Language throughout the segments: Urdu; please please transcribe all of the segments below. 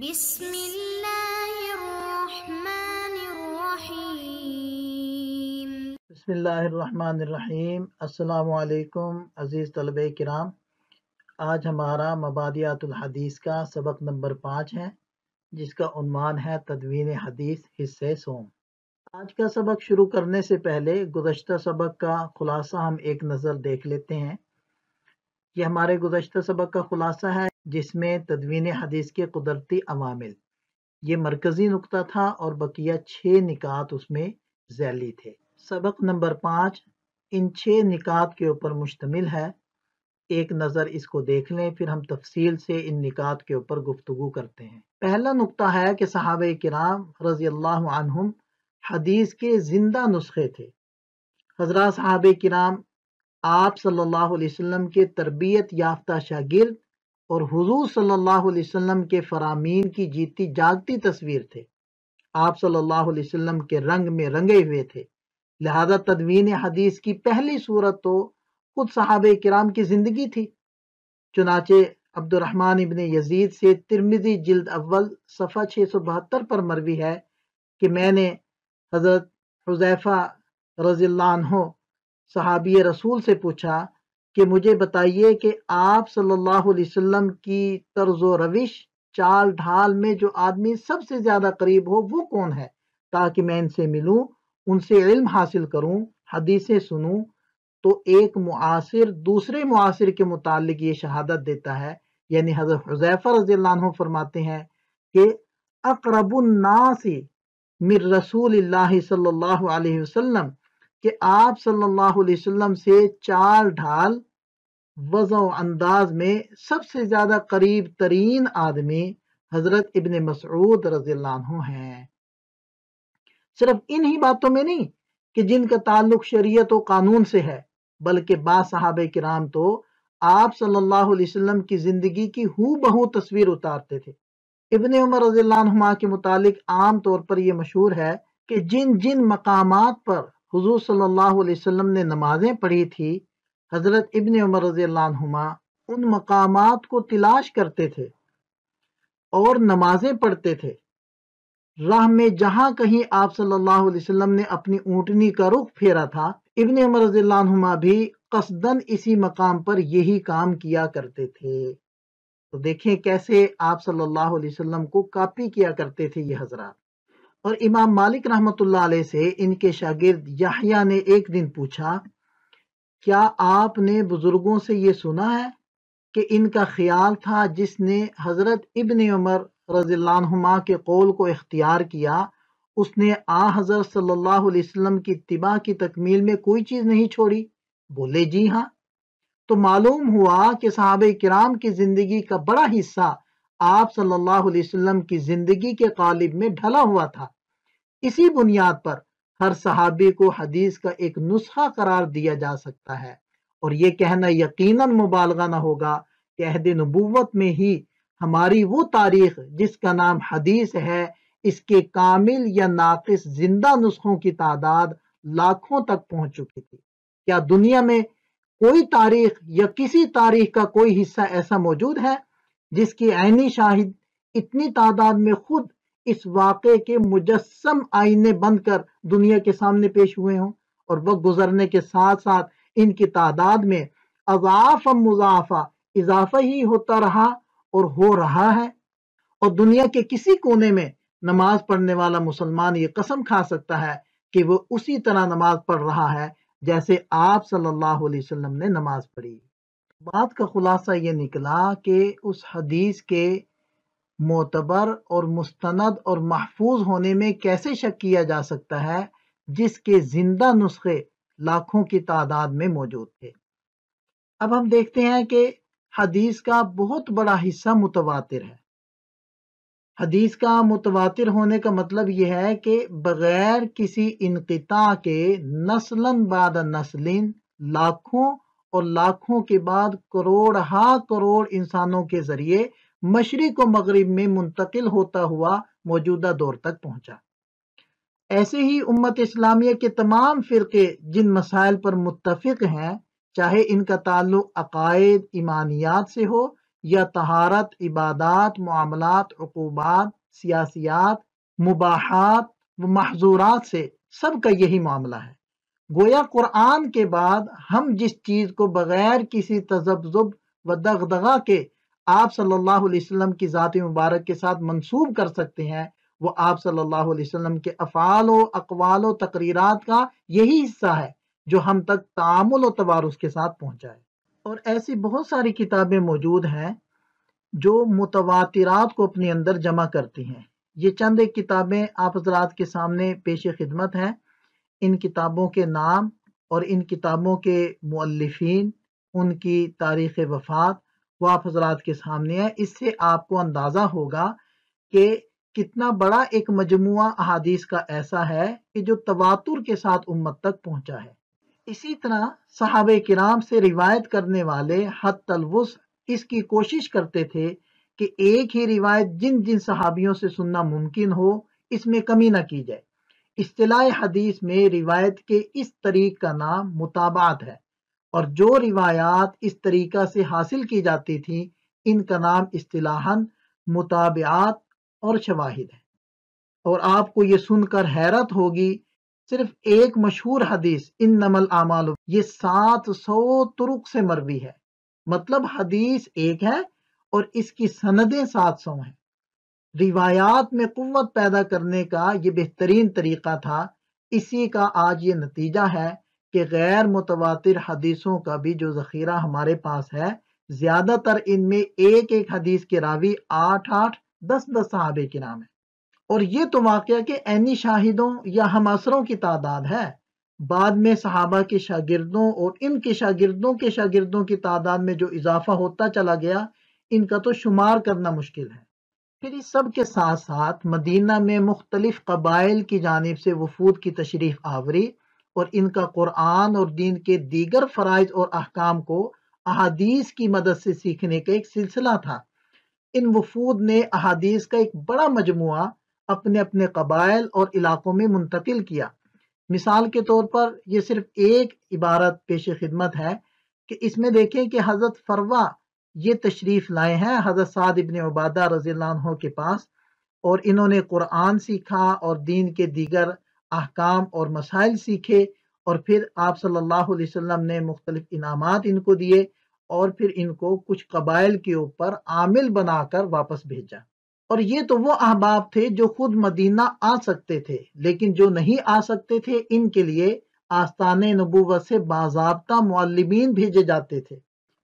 بسم الله الرحمن الرحيم. بسم اللہ الرحمن الرحیم السلام علیکم عزیز طلبہ کرام. آج ہمارا مبادیات الحدیث کا سبق نمبر پانچ ہے، جس کا عنوان ہے تدوین حدیث حصے سوم۔ آج کا سبق شروع کرنے سے پہلے گزشتہ سبق کا خلاصہ ہم ایک نظر دیکھ لیتے ہیں۔ یہ ہمارے گزشتہ سبق کا خلاصہ ہے، جس میں تدوین حدیث کے قدرتی عوامل۔ یہ مرکزی نقطہ تھا اور بقیہ چھ نکات اس میں ذیلی تھے۔ سبق نمبر پانچ، ان چھ نکات کے اوپر مشتمل ہے۔ ایک نظر اس کو دیکھ لیں، پھر ہم تفصیل سے ان نکات کے اوپر گفتگو کرتے ہیں۔ پہلا نقطہ ہے کہ صحابہ کرام رضی اللہ عنہم حدیث کے زندہ نسخے تھے۔ حضرات صحابہ کرام آپ صلی اللہ علیہ وسلم کے تربیت یافتہ شاگرد اور حضور صلی اللہ علیہ وسلم کے فرامین کی جیتی جاگتی تصویر تھے۔ آپ صلی اللہ علیہ وسلم کے رنگ میں رنگے ہوئے تھے۔ لہذا تدوین حدیث کی پہلی صورت تو خود صحابہ کرام کی زندگی تھی۔ چنانچہ عبد الرحمن ابن یزید سے ترمذی جلد اول صفحہ 672 پر مروی ہے کہ میں نے حضرت حذیفہ رضی اللہ عنہ صحابی رسول سے پوچھا کہ مجھے بتائیے کہ آپ صلی اللہ علیہ وسلم کی طرز و روش چال ڈھال میں جو آدمی سب سے زیادہ قریب ہو وہ کون ہے؟ تاکہ میں ان سے ملوں، ان سے علم حاصل کروں، حدیثیں سنوں۔ تو ایک معاصر، دوسرے معاصر کے متعلق یہ شہادت دیتا ہے یعنی حضرت حضیفہ رضی اللہ عنہ فرماتے ہیں کہ اقرب الناس من رسول اللہ صلی اللہ علیہ وسلم کہ آپ صلی اللہ علیہ وسلم سے چال ڈھال وضع و انداز میں سب سے زیادہ قریب ترین آدمی حضرت ابن مسعود رضی اللہ عنہ ہیں۔ صرف انہی باتوں میں نہیں کہ جن کا تعلق شریعت و قانون سے ہے، بلکہ با صحابہ کرام تو آپ صلی اللہ علیہ وسلم کی زندگی کی ہو بہو تصویر اتارتے تھے۔ ابن عمر رضی اللہ عنہما کے متعلق عام طور پر یہ مشہور ہے کہ جن جن مقامات پر حضور صلی اللہ علیہ وسلم نے نمازیں پڑھی تھی، حضرت ابن عمر رضی اللہ عنہما ان مقامات کو تلاش کرتے تھے اور نمازیں پڑھتے تھے۔ راہ میں جہاں کہیں آپ صلی اللہ علیہ وسلم نے اپنی اونٹنی کا رخ پھیرا تھا، ابن عمر رضی اللہ عنہما بھی قصدن اسی مقام پر یہی کام کیا کرتے تھے۔ تو دیکھیں کیسے آپ صلی اللہ علیہ وسلم کو کاپی کیا کرتے تھے یہ حضرات۔ اور امام مالک رحمت اللہ علیہ سے ان کے شاگرد یحییٰ نے ایک دن پوچھا، کیا آپ نے بزرگوں سے یہ سنا ہے کہ ان کا خیال تھا جس نے حضرت ابن عمر رضی اللہ عنہما کے قول کو اختیار کیا، اس نے آ حضرت صلی اللہ علیہ وسلم کی اتباع کی تکمیل میں کوئی چیز نہیں چھوڑی؟ بولے جی ہاں۔ تو معلوم ہوا کہ صحابہ کرام کی زندگی کا بڑا حصہ آپ صلی اللہ علیہ وسلم کی زندگی کے قالب میں ڈھلا ہوا تھا۔ اسی بنیاد پر ہر صحابی کو حدیث کا ایک نسخہ قرار دیا جا سکتا ہے اور یہ کہنا یقیناً مبالغہ نہ ہوگا کہ عہد نبوت میں ہی ہماری وہ تاریخ جس کا نام حدیث ہے، اس کے کامل یا ناقص زندہ نسخوں کی تعداد لاکھوں تک پہنچ چکی تھی۔ کیا دنیا میں کوئی تاریخ یا کسی تاریخ کا کوئی حصہ ایسا موجود ہے جس کی عینی شاہد اتنی تعداد میں خود اس واقعے کے مجسم آئینے بن کر دنیا کے سامنے پیش ہوئے ہوں اور وقت گزرنے کے ساتھ ساتھ ان کی تعداد میں اضاف مضافہ اضافہ ہی ہوتا رہا اور ہو رہا ہے۔ اور دنیا کے کسی کونے میں نماز پڑھنے والا مسلمان یہ قسم کھا سکتا ہے کہ وہ اسی طرح نماز پڑھ رہا ہے جیسے آپ صلی اللہ علیہ وسلم نے نماز پڑھی۔ بات کا خلاصہ یہ نکلا کہ اس حدیث کے معتبر اور مستند اور محفوظ ہونے میں کیسے شک کیا جا سکتا ہے، جس کے زندہ نسخے لاکھوں کی تعداد میں موجود تھے۔ اب ہم دیکھتے ہیں کہ حدیث کا بہت بڑا حصہ متواتر ہے۔ حدیث کا متواتر ہونے کا مطلب یہ ہے کہ بغیر کسی انقطاع کے نسلاً بعد نسلین لاکھوں اور لاکھوں کے بعد کروڑ ہا کروڑ انسانوں کے ذریعے مشرق و مغرب میں منتقل ہوتا ہوا موجودہ دور تک پہنچا۔ ایسے ہی امت اسلامیہ کے تمام فرقے جن مسائل پر متفق ہیں، چاہے ان کا تعلق عقائد، ایمانیات سے ہو یا طہارت، عبادات، معاملات، عقوبات، سیاسیات، مباحات و محظورات سے سب کا یہی معاملہ ہے۔ گویا قرآن کے بعد ہم جس چیز کو بغیر کسی تذبذب و دغدغہ کے آپ صلی اللہ علیہ وسلم کی ذات مبارک کے ساتھ منسوب کر سکتے ہیں، وہ آپ صلی اللہ علیہ وسلم کے افعال و اقوال و تقریرات کا یہی حصہ ہے جو ہم تک تعامل و توارث کے ساتھ پہنچائے اور ایسی بہت ساری کتابیں موجود ہیں جو متواترات کو اپنے اندر جمع کرتی ہیں۔ یہ چند ایک کتابیں آپ حضرات کے سامنے پیش خدمت ہیں۔ ان کتابوں کے نام اور ان کتابوں کے مؤلفین، ان کی تاریخ وفات وہ آپ حضرات کے سامنے ہے اس سے آپ کو اندازہ ہوگا کہ کتنا بڑا ایک مجموعہ احادیث کا ایسا ہے کہ جو تواتر کے ساتھ امت تک پہنچا ہے۔ اسی طرح صحابہ کرام سے روایت کرنے والے حد تلوث اس کی کوشش کرتے تھے کہ ایک ہی روایت جن جن صحابیوں سے سننا ممکن ہو، اس میں کمی نہ کی جائے۔ اصطلاح حدیث میں روایت کے اس طریق کا نام مطابعت ہے۔ اور جو روایات اس طریقہ سے حاصل کی جاتی تھیں، ان کا نام اصطلاحاً مطابعات اور شواہد ہے اور آپ کو یہ سن کر حیرت ہوگی، صرف ایک مشہور حدیث ان نمل اعمال یہ سات سو ترک سے مروی ہے۔ مطلب حدیث ایک ہے اور اس کی سندیں سات سو ہیں۔ روایات میں قوت پیدا کرنے کا یہ بہترین طریقہ تھا، اسی کا آج یہ نتیجہ ہے کہ غیر متواتر حدیثوں کا بھی جو ذخیرہ ہمارے پاس ہے، زیادہ تر ان میں ایک ایک حدیث کے راوی آٹھ آٹھ دس دس صحابے کے نام ہے اور یہ تو واقعہ کہ اینی شاہدوں یا ہماثروں کی تعداد ہے۔ بعد میں صحابہ کے شاگردوں اور ان کے شاگردوں کے شاگردوں کی تعداد میں جو اضافہ ہوتا چلا گیا، ان کا تو شمار کرنا مشکل ہے۔ پھر اس سب کے ساتھ ساتھ مدینہ میں مختلف قبائل کی جانب سے وفود کی تشریف آوری اور ان کا قرآن اور دین کے دیگر فرائض اور احکام کو احادیث کی مدد سے سیکھنے کا ایک سلسلہ تھا۔ ان وفود نے احادیث کا ایک بڑا مجموعہ اپنے اپنے قبائل اور علاقوں میں منتقل کیا۔ مثال کے طور پر یہ صرف ایک عبارت پیش خدمت ہے کہ اس میں دیکھیں کہ حضرت فروا یہ تشریف لائے ہیں حضرت سعد ابن عبادہ رضی اللہ عنہ کے پاس اور انہوں نے قرآن سیکھا اور دین کے دیگر احکام اور مسائل سیکھے اور پھر آپ صلی اللہ علیہ وسلم نے مختلف انعامات ان کو دیے اور پھر ان کو کچھ قبائل کے اوپر عامل بنا کر واپس بھیجا۔ اور یہ تو وہ احباب تھے جو خود مدینہ آ سکتے تھے، لیکن جو نہیں آ سکتے تھے، ان کے لیے آستان نبوت سے باضابطہ معلمین بھیجے جاتے تھے۔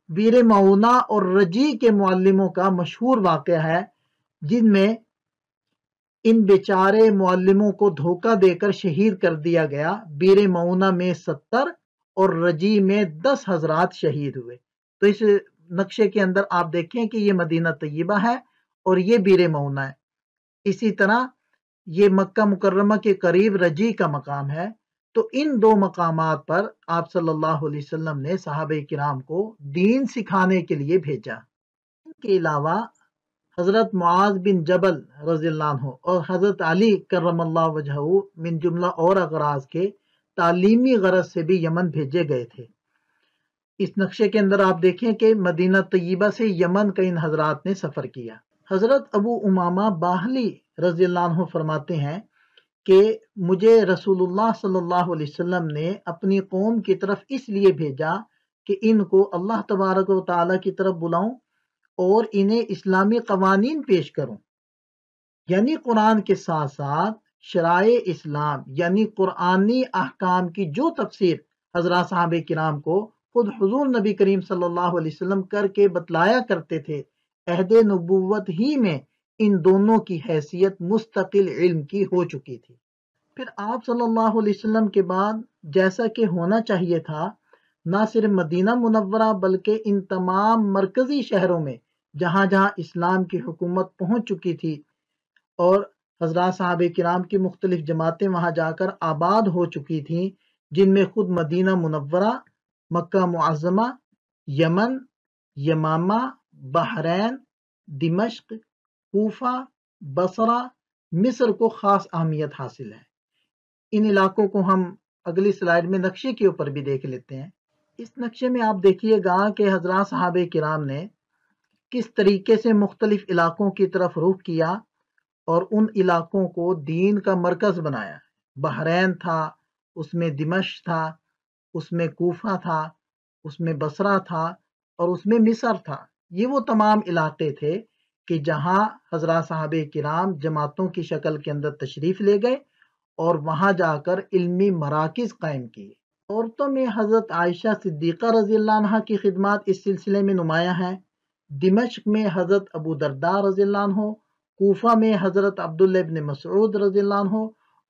ویر معونہ اور رجی کے معلموں کا مشہور واقعہ ہے، جن میں ان بیچارے معلموں کو دھوکہ دے کر شہید کر دیا گیا۔ بیر معونہ میں ستر اور رجی میں دس حضرات شہید ہوئے۔ تو اس نقشے کے اندر آپ دیکھیں کہ یہ مدینہ طیبہ ہے اور یہ بیر معونہ ہے۔ اسی طرح یہ مکہ مکرمہ کے قریب رجی کا مقام ہے۔ تو ان دو مقامات پر آپ صلی اللہ علیہ وسلم نے صحابہ کرام کو دین سکھانے کے لیے بھیجا۔ ان کے علاوہ حضرت معاذ بن جبل رضی اللہ عنہ اور حضرت علی کرم اللہ وجہ من جملہ اور اغراض کے تعلیمی غرض سے بھی یمن بھیجے گئے تھے۔ اس نقشے کے اندر آپ دیکھیں کہ مدینہ طیبہ سے یمن کا ان حضرات نے سفر کیا۔ حضرت ابو امامہ باہلی رضی اللہ عنہ فرماتے ہیں کہ مجھے رسول اللہ صلی اللہ علیہ وسلم نے اپنی قوم کی طرف اس لیے بھیجا کہ ان کو اللہ تبارک و تعالیٰ کی طرف بلاؤں اور انہیں اسلامی قوانین پیش کروں۔ یعنی قرآن کے ساتھ ساتھ شرائع اسلام یعنی قرآنی احکام کی جو تفسیر حضرات صحابہ کرام کو خود حضور نبی کریم صلی اللہ علیہ وسلم کر کے بتلایا کرتے تھے، عہد نبوت ہی میں ان دونوں کی حیثیت مستقل علم کی ہو چکی تھی۔ پھر آپ صلی اللہ علیہ وسلم کے بعد جیسا کہ ہونا چاہیے تھا نہ صرف مدینہ منورہ بلکہ ان تمام مرکزی شہروں میں، جہاں جہاں اسلام کی حکومت پہنچ چکی تھی۔ اور حضرات صحاب کرام کی مختلف جماعتیں وہاں جا کر آباد ہو چکی تھیں، جن میں خود مدینہ منورہ، مکہ معظمہ، یمن، یمامہ، بحرین، دمشق، کوفہ، بصرہ، مصر کو خاص اہمیت حاصل ہے۔ ان علاقوں کو ہم اگلی سلائڈ میں نقشے کے اوپر بھی دیکھ لیتے ہیں۔ اس نقشے میں آپ دیکھیے گا کہ حضرات صحابہ کرام نے کس طریقے سے مختلف علاقوں کی طرف رخ کیا اور ان علاقوں کو دین کا مرکز بنایا۔ بحرین تھا، اس میں دمش تھا، اس میں کوفہ تھا، اس میں بصرہ تھا اور اس میں مصر تھا۔ یہ وہ تمام علاقے تھے کہ جہاں حضرات صحابہ کرام جماعتوں کی شکل کے اندر تشریف لے گئے اور وہاں جا کر علمی مراکز قائم کیے۔ عورتوں میں حضرت عائشہ صدیقہ رضی اللہ عنہ کی خدمات اس سلسلے میں نمایاں ہیں۔ دمشق میں حضرت ابو دردار رضی اللہ عنہ، کوفہ میں حضرت عبداللہ ابن مسعود رضی اللہ عنہ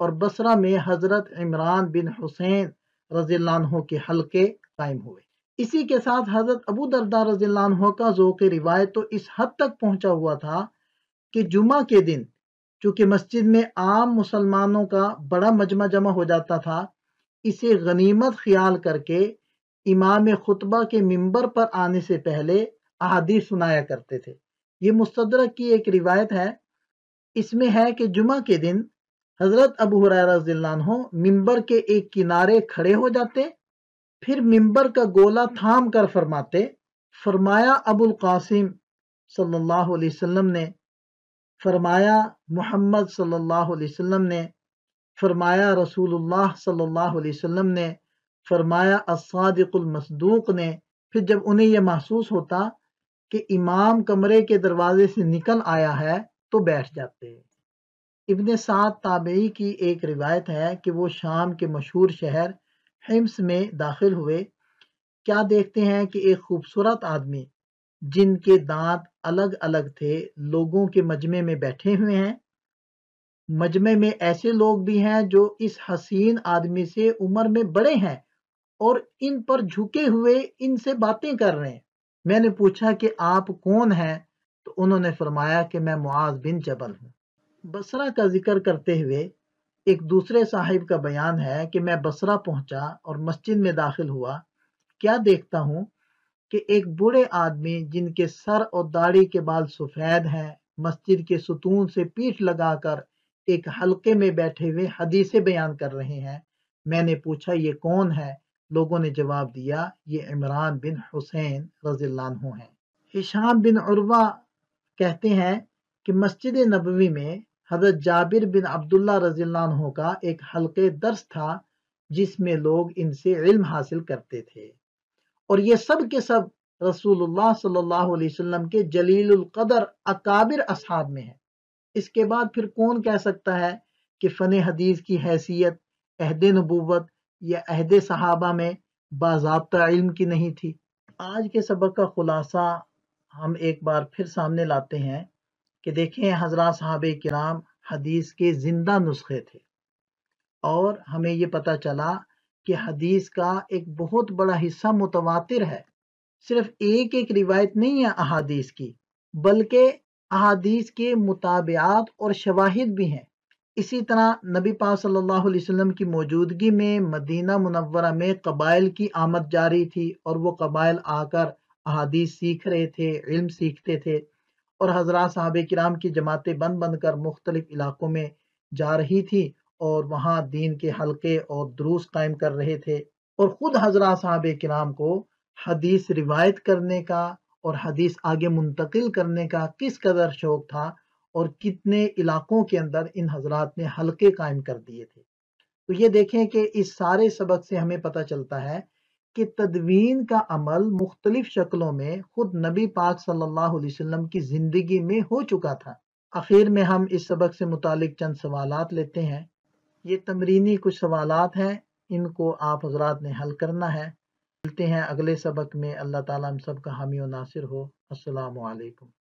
اور بصرہ میں حضرت عمران بن حسین رضی اللہ عنہ کے حلقے قائم ہوئے۔ اسی کے ساتھ حضرت ابو دردار رضی اللہ عنہ کا ذوق روایت تو اس حد تک پہنچا ہوا تھا کہ جمعہ کے دن، چونکہ مسجد میں عام مسلمانوں کا بڑا مجمع جمع ہو جاتا تھا اسے غنیمت خیال کر کے امام خطبہ کے ممبر پر آنے سے پہلے احادیث سنایا کرتے تھے۔ یہ مستدرک کی ایک روایت ہے۔ اس میں ہے کہ جمعہ کے دن حضرت ابو حریر رضی اللہ عنہ ممبر کے ایک کنارے کھڑے ہو جاتے، پھر ممبر کا گولا تھام کر فرماتے۔ فرمایا ابو القاسم صلی اللہ علیہ وسلم نے، فرمایا محمد صلی اللہ علیہ وسلم نے فرمایا رسول اللہ صلی اللہ علیہ وسلم نے، فرمایا الصادق المصدوق نے، پھر جب انہیں یہ محسوس ہوتا کہ امام کمرے کے دروازے سے نکل آیا ہے تو بیٹھ جاتے ابن سعد تابعی کی ایک روایت ہے کہ وہ شام کے مشہور شہر حمس میں داخل ہوئے۔ کیا دیکھتے ہیں کہ ایک خوبصورت آدمی جن کے دانت الگ الگ تھے، لوگوں کے مجمع میں بیٹھے ہوئے ہیں مجمع میں ایسے لوگ بھی ہیں جو اس حسین آدمی سے عمر میں بڑے ہیں اور ان پر جھکے ہوئے ان سے باتیں کر رہے ہیں۔ میں نے پوچھا کہ آپ کون ہیں؟ تو انہوں نے فرمایا کہ میں معاذ بن جبل ہوں۔ بسرا کا ذکر کرتے ہوئے ایک دوسرے صاحب کا بیان ہے کہ میں بسرا پہنچا اور مسجد میں داخل ہوا۔ کیا دیکھتا ہوں کہ ایک بوڑھے آدمی جن کے سر اور داڑھی کے بال سفید ہیں، مسجد کے ستون سے پیٹھ لگا کر ایک حلقے میں بیٹھے ہوئے حدیثیں بیان کر رہے ہیں۔ میں نے پوچھا، یہ کون ہے؟ لوگوں نے جواب دیا، یہ عمران بن حسین رضی اللہ عنہ ہیں۔ ہشام بن عروہ کہتے ہیں کہ مسجد نبوی میں حضرت جابر بن عبداللہ رضی اللہ عنہ کا ایک حلقے درس تھا، جس میں لوگ ان سے علم حاصل کرتے تھے۔ اور یہ سب کے سب رسول اللہ صلی اللہ علیہ وسلم کے جلیل القدر اکابر اصحاب میں ہیں۔ اس کے بعد پھر کون کہہ سکتا ہے کہ فن حدیث کی حیثیت، عہد نبوت یا عہد صحابہ میں باضابطہ علم کی نہیں تھی؟ آج کے سبق کا خلاصہ ہم ایک بار پھر سامنے لاتے ہیں کہ دیکھیں حضرات صحابہ کرام حدیث کے زندہ نسخے تھے۔ اور ہمیں یہ پتہ چلا کہ حدیث کا ایک بہت بڑا حصہ متواتر ہے۔ صرف ایک ایک روایت نہیں ہے احادیث کی، بلکہ احادیث کے مطابعات اور شواہد بھی ہیں۔ اسی طرح نبی پاک صلی اللہ علیہ وسلم کی موجودگی میں مدینہ منورہ میں قبائل کی آمد جاری تھی اور وہ قبائل آ کر احادیث سیکھ رہے تھے، علم سیکھتے تھے اور حضرات صحابہ کرام کی جماعتیں بند بند کر مختلف علاقوں میں جا رہی تھی اور وہاں دین کے حلقے اور دروس قائم کر رہے تھے۔ اور خود حضرات صحابہ کرام کو حدیث روایت کرنے کا اور حدیث آگے منتقل کرنے کا کس قدر شوق تھا اور کتنے علاقوں کے اندر ان حضرات نے حلقے قائم کر دیے تھے۔ تو یہ دیکھیں کہ اس سارے سبق سے ہمیں پتہ چلتا ہے کہ تدوین کا عمل مختلف شکلوں میں خود نبی پاک صلی اللہ علیہ وسلم کی زندگی میں ہو چکا تھا۔ آخر میں ہم اس سبق سے متعلق چند سوالات لیتے ہیں۔ یہ تمرینی کچھ سوالات ہیں، ان کو آپ حضرات نے حل کرنا ہے۔ ملتے ہیں اگلے سبق میں۔ اللہ تعالیٰ ہم سب کا حامی و ناصر ہو۔ السلام علیکم۔